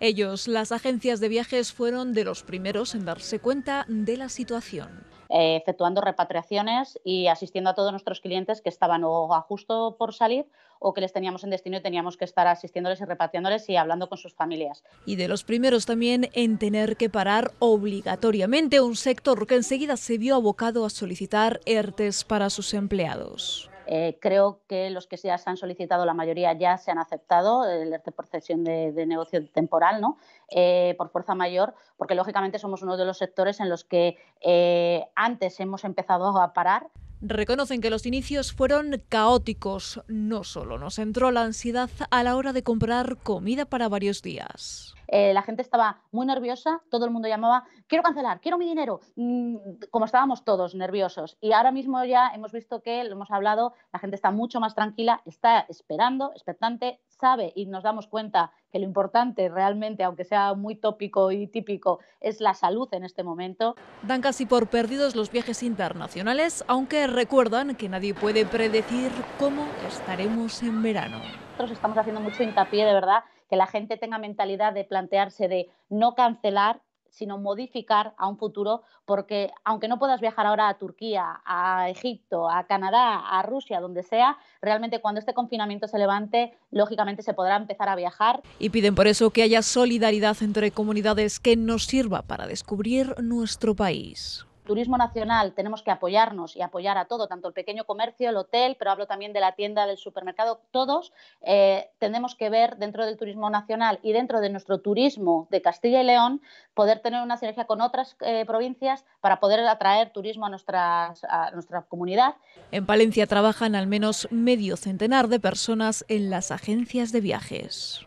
Ellos, las agencias de viajes, fueron de los primeros en darse cuenta de la situación. Eh, efectuando repatriaciones y asistiendo a todos nuestros clientes que estaban o a justo por salir o que les teníamos en destino y teníamos que estar asistiéndoles y repatriándoles y hablando con sus familias. Y de los primeros también en tener que parar obligatoriamente un sector que enseguida se vio abocado a solicitar ERTES para sus empleados. Eh, creo que los que ya se han solicitado, la mayoría ya se han aceptado, el ERTE por cesión de, negocio temporal, ¿no? Eh, por fuerza mayor, porque lógicamente somos uno de los sectores en los que eh, antes hemos empezado a parar. Reconocen que los inicios fueron caóticos. No solo nos entró la ansiedad a la hora de comprar comida para varios días. Eh, la gente estaba muy nerviosa, todo el mundo llamaba, quiero cancelar, quiero mi dinero, mm, como estábamos todos nerviosos. Y ahora mismo ya hemos visto que, lo hemos hablado, la gente está mucho más tranquila, está esperando, expectante, sabe y nos damos cuenta que lo importante realmente, aunque sea muy tópico y típico, es la salud en este momento. Dan casi por perdidos los viajes internacionales, aunque recuerdan que nadie puede predecir cómo estaremos en verano. Nosotros estamos haciendo mucho hincapié, de verdad, que la gente tenga mentalidad de plantearse de no cancelar sino modificar a un futuro, porque aunque no puedas viajar ahora a Turquía, a Egipto, a Canadá, a Rusia, donde sea, realmente cuando este confinamiento se levante, lógicamente se podrá empezar a viajar. Y piden por eso que haya solidaridad entre comunidades que nos sirva para descubrir nuestro país turismo nacional tenemos que apoyarnos y apoyar a todo, tanto el pequeño comercio, el hotel, pero hablo también de la tienda, del supermercado, todos eh, tenemos que ver dentro del turismo nacional y dentro de nuestro turismo de Castilla y León, poder tener una sinergia con otras eh, provincias para poder atraer turismo a, nuestras, a nuestra comunidad. En Palencia trabajan al menos medio centenar de personas en las agencias de viajes.